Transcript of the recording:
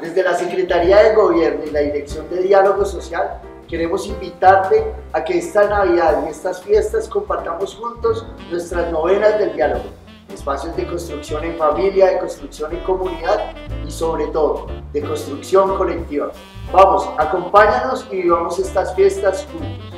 Desde la Secretaría de Gobierno y la Dirección de Diálogo Social queremos invitarte a que esta Navidad y estas fiestas compartamos juntos nuestras novenas del diálogo, espacios de construcción en familia, de construcción en comunidad y sobre todo de construcción colectiva. Vamos, acompáñanos y vivamos estas fiestas juntos.